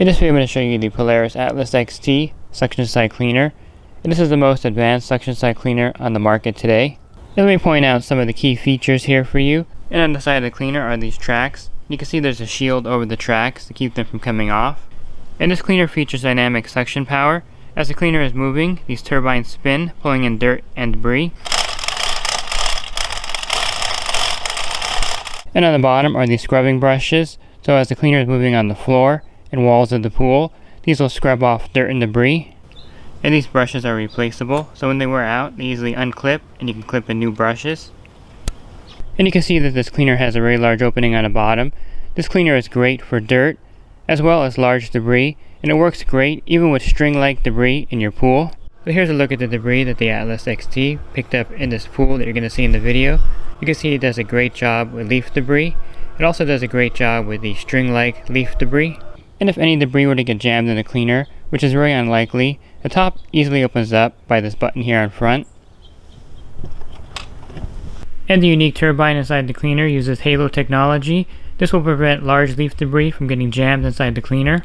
In this video I'm going to show you the Polaris Atlas XT suction side cleaner. And this is the most advanced suction side cleaner on the market today. And let me point out some of the key features here for you. And on the side of the cleaner are these tracks. You can see there's a shield over the tracks to keep them from coming off. And this cleaner features dynamic suction power. As the cleaner is moving, these turbines spin, pulling in dirt and debris. And on the bottom are these scrubbing brushes. So as the cleaner is moving on the floor, and walls of the pool. These will scrub off dirt and debris. And these brushes are replaceable, so when they wear out, they easily unclip and you can clip in new brushes. And you can see that this cleaner has a very large opening on the bottom. This cleaner is great for dirt, as well as large debris, and it works great even with string-like debris in your pool. So here's a look at the debris that the Atlas XT picked up in this pool that you're going to see in the video. You can see it does a great job with leaf debris. It also does a great job with the string-like leaf debris. And if any debris were to get jammed in the cleaner, which is very unlikely, the top easily opens up by this button here in front. And the unique turbine inside the cleaner uses Halo technology. This will prevent large leaf debris from getting jammed inside the cleaner.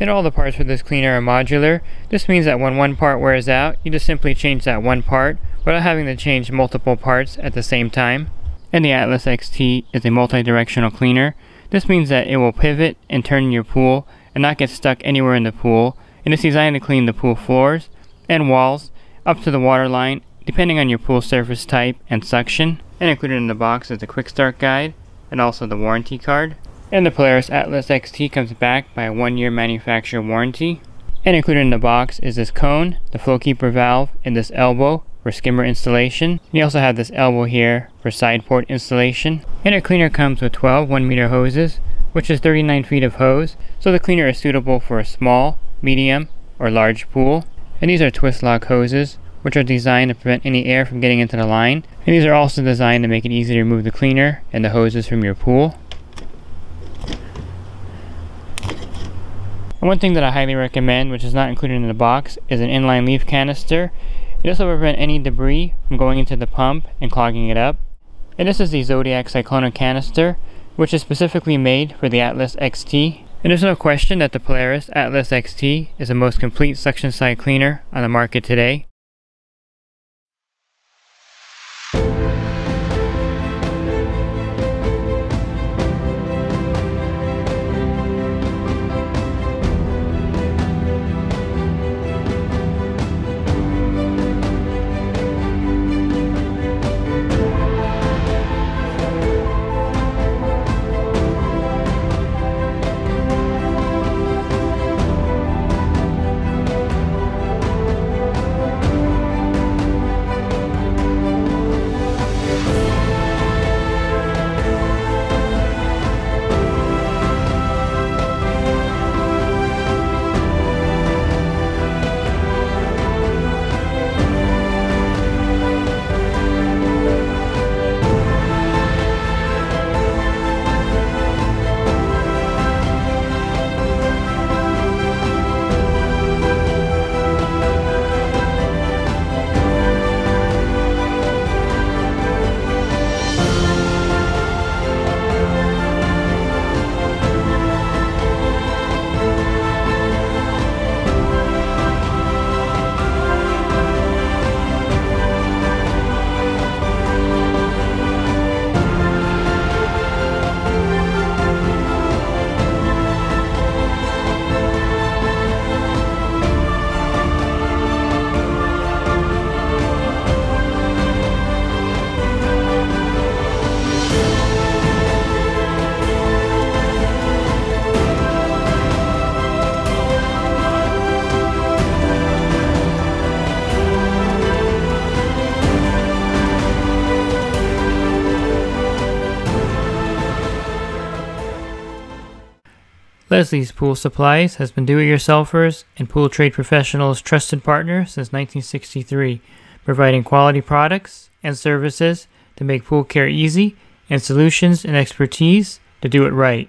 And all the parts for this cleaner are modular. This means that when one part wears out, you just simply change that one part without having to change multiple parts at the same time. And the Atlas XT is a multi-directional cleaner. This means that it will pivot and turn your pool and not get stuck anywhere in the pool. And it's designed to clean the pool floors and walls up to the water line depending on your pool surface type and suction. And included in the box is the quick start guide and also the warranty card. And the Polaris Atlas XT comes back by a one year manufacturer warranty. And included in the box is this cone, the flow keeper valve, and this elbow for skimmer installation. And you also have this elbow here for side port installation. And our cleaner comes with 12 1 meter hoses, which is 39 feet of hose. So the cleaner is suitable for a small, medium, or large pool. And these are twist lock hoses, which are designed to prevent any air from getting into the line. And these are also designed to make it easy to remove the cleaner and the hoses from your pool. And one thing that I highly recommend, which is not included in the box, is an inline leaf canister. This also prevents any debris from going into the pump and clogging it up. And this is the Zodiac Cyclona canister, which is specifically made for the Atlas XT. And there's no question that the Polaris Atlas XT is the most complete suction side cleaner on the market today. Leslie's Pool Supplies has been do-it-yourselfers and pool trade professionals' trusted partner since 1963, providing quality products and services to make pool care easy and solutions and expertise to do it right.